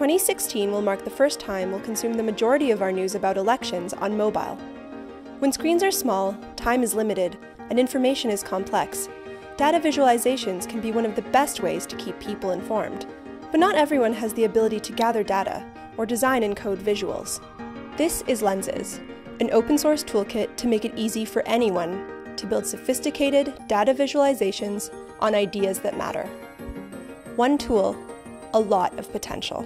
2016 will mark the first time we'll consume the majority of our news about elections on mobile. When screens are small, time is limited, and information is complex, data visualizations can be one of the best ways to keep people informed. But not everyone has the ability to gather data or design and code visuals. This is Lenses, an open source toolkit to make it easy for anyone to build sophisticated data visualizations on ideas that matter. One tool, a lot of potential.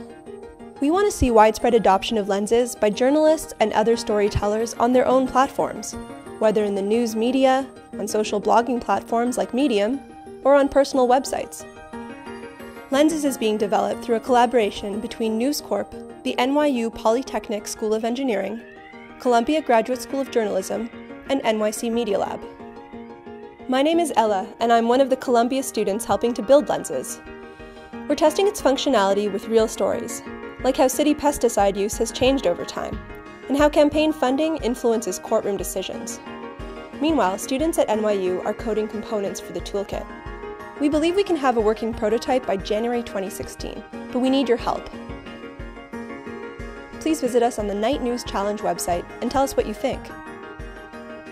We want to see widespread adoption of lenses by journalists and other storytellers on their own platforms, whether in the news media, on social blogging platforms like Medium, or on personal websites. Lenses is being developed through a collaboration between News Corp, the NYU Polytechnic School of Engineering, Columbia Graduate School of Journalism, and NYC Media Lab. My name is Ella, and I'm one of the Columbia students helping to build Lenses. We're testing its functionality with real stories, like how city pesticide use has changed over time, and how campaign funding influences courtroom decisions. Meanwhile, students at NYU are coding components for the toolkit. We believe we can have a working prototype by January 2016, but we need your help. Please visit us on the Knight News Challenge website and tell us what you think.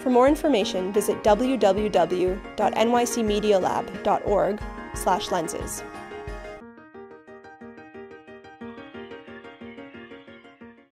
For more information, visit www.nycmedialab.org/lenses.